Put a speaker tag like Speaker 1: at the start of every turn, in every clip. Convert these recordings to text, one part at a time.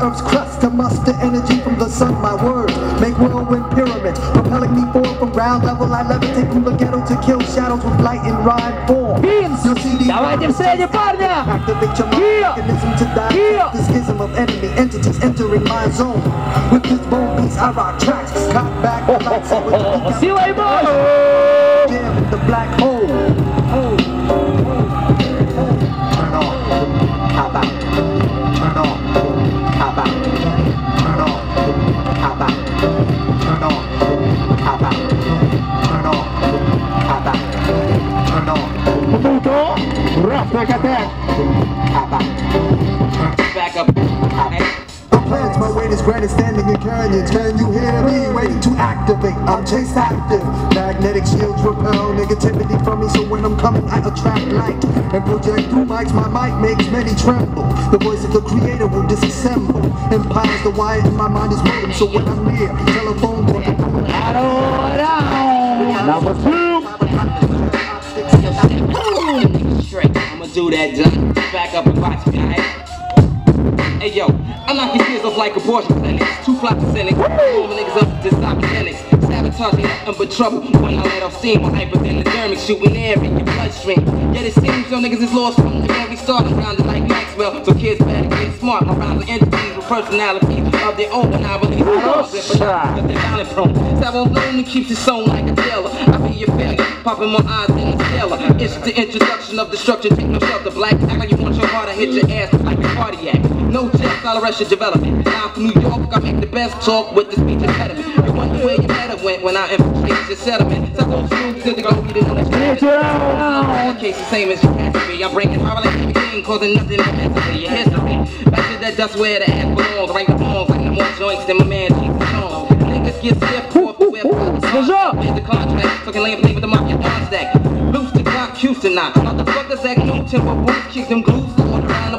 Speaker 1: earth's crust to muster energy from the sun. My words make whirlwind pyramids, propelling me forward from ground level. I levitate from the ghetto to kill shadows with light and rhyme form. Beams!
Speaker 2: Давайте в среде, парня!
Speaker 1: Activate your mind,
Speaker 2: yeah.
Speaker 1: mechanism to die. The schism of enemy entities entering my zone. With this bone piece, I rock tracks, cock back, oh, oh, oh, oh.
Speaker 2: Сила и!
Speaker 1: Damn, the black hole. Plans, my weight is granted standing in canyons. Can you hear me? Waiting to activate. I'm chase active. Magnetic shields repel negativity from me, so when I'm coming, I attract light and project through mics. My mic makes many tremble. The voice of the creator will disassemble. Empowers the wire in my mind is modem, so when I'm near, telephone call.
Speaker 3: Number two.
Speaker 4: Straight. I'ma do that, John. Back up and watch me, alright? Hey yo, I'm knocking kids off like abortion clinics. Two flops of cynics. Warming niggas up to cybernetics. Sabotage ain't nothing but trouble when I let off steam on hypodermic shooting air in your bloodstream. Yet it seems your niggas is lost from the very start. I'm grounded like Maxwell, so kids better get smart. My rhymes are entities with personalities of their own, and I release songs but but they're violent prone. Savon bloom keeps it sewn like a tailor. I be your failure, popping my eyes in the sailor. It's the introduction of destruction, take no shelter. Black act like you want your heart to hit your ass like a cardiac. No check, scholarship development. Now from New York, I make the best talk with the speech impediment. You wonder where your matter went when I infiltrated your settlement. So those snoops in the go, you didn't want to All cases, same as you asked. I'm bringing power like everything, causing nothing to matter your history. Back to that, that's where the ass belongs. Right the wrongs, like the more joints than my man cheeks songs. Niggas get stiff off the whip.
Speaker 2: What's
Speaker 4: up? With the contract, fucking lame, with the mafia on stack. Loose the clock, Houston, now. Motherfuckers act no temper, wolf, kick them glues, on the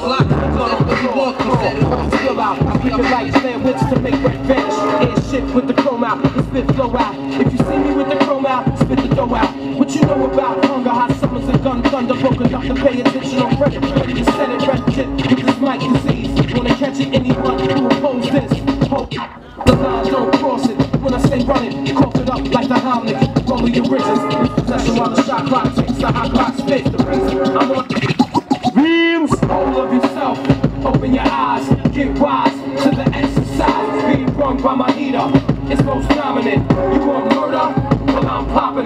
Speaker 5: out, I feel like sandwich to make revenge. And shit with the chrome out, and spit flow out. If you see me with the chrome out, spit the dough out. What you know about hunger, hot summers and gun thunder, broken up to pay attention on. Ready to set it, red kit with this mic disease. Wanna catch it, anyone who oppose this. Hope the line don't cross it. When I stay running, cough it up like the Heimlich. Roll your bridges. Possession while the shot clock ticks, the hot clock spits. The reason I'm on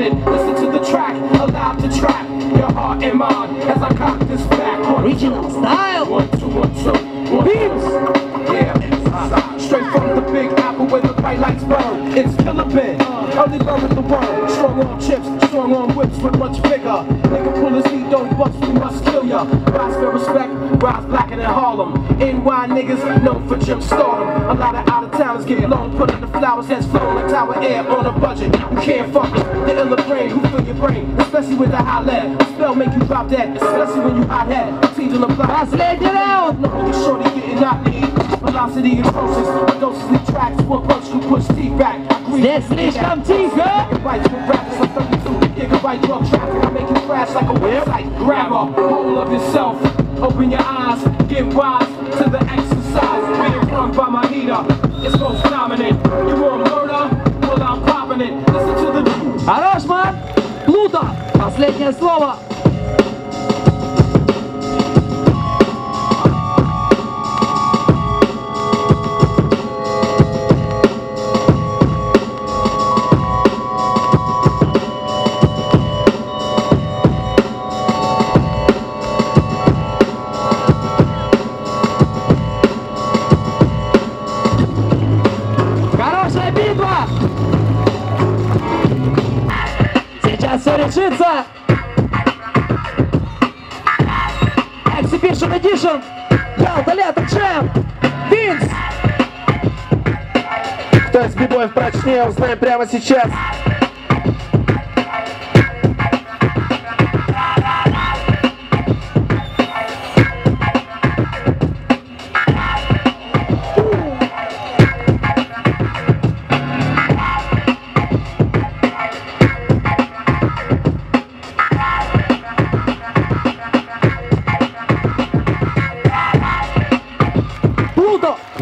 Speaker 5: It. Listen to the track, allowed to trap your heart and mind as I cock this back.
Speaker 2: Original style!
Speaker 5: one, two, one, two, one, two. Yeah, straight from Big apple where the bright lights burn. It's killer bit. Early bird with the worm. Strong on chips, strong on whips with much vigor. Nigga pull his seat, don't bust, we must kill ya. Rise for respect, rise blacker than Harlem. NY niggas known for gym stardom. A lot of out of towners get blown, put in the flowers that's flown like tower air on a budget. You can't fuck it. The illa brain, who fill your brain? Especially with the high lead. The spell make you drop that, especially when you hot head. Teasing the block.
Speaker 2: I said
Speaker 5: it out! No, shorty getting out Velocity and process Doses leak tracks One punch can push teeth back Green
Speaker 2: Здесь слишком тихо!
Speaker 5: Gigabytes with rappers like 32 Gigabyte drug traffic I make you crash like a website Grab a hold of yourself Open your eyes Get wise to the exercise Being run by my heater It's most dominant You want murder? Well I'm popping it Listen to the
Speaker 2: Хорош, Марк! Плуто! Последнее слово! Битва! Сейчас все решится! Exhibition Edition! Ялта Лето Джем! Винс!
Speaker 3: Кто из бибоев прочнее, узнаем прямо сейчас.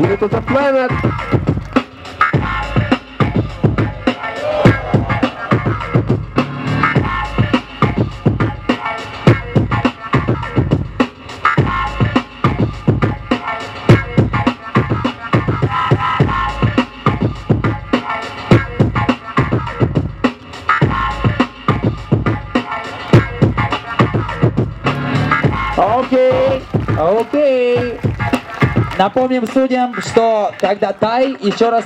Speaker 2: Give
Speaker 3: to the planet. Okay,
Speaker 2: okay. Напомним судьям, что когда тай, еще раз